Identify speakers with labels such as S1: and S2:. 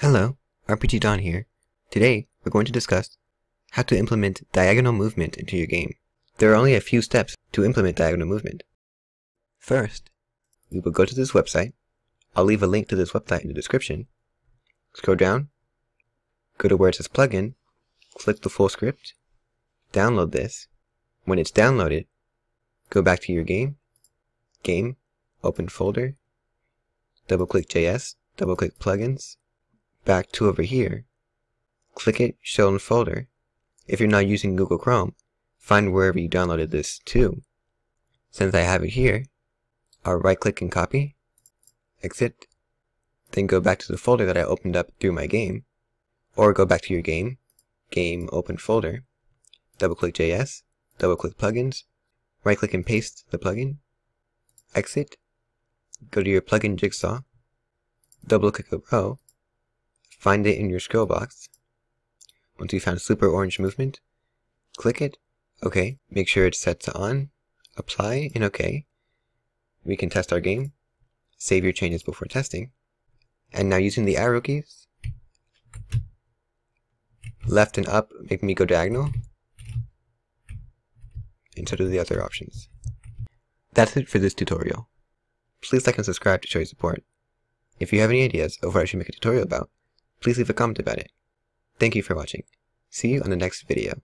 S1: Hello, RPGdon here. Today, we're going to discuss how to implement diagonal movement into your game. There are only a few steps to implement diagonal movement. First, we will go to this website. I'll leave a link to this website in the description. Scroll down, go to where it says plugin, click the full script, download this. When it's downloaded, go back to your game, game, open folder, double click JS, double click plugins, back to over here, click it, show in folder. If you're not using Google Chrome, find wherever you downloaded this to. Since I have it here, I'll right click and copy, exit, then go back to the folder that I opened up through my game, or go back to your game, game, open folder, double click JS, double click plugins, right click and paste the plugin, exit, go to your plugin jigsaw, double click a row, find it in your scroll box. Once you found super orange movement, click it, OK, make sure it's set to on, apply, and OK. We can test our game, save your changes before testing, and now using the arrow keys, left and up make me go diagonal, and so do the other options. That's it for this tutorial. Please like and subscribe to show your support. If you have any ideas of what I should make a tutorial about, please leave a comment about it. Thank you for watching. See you on the next video.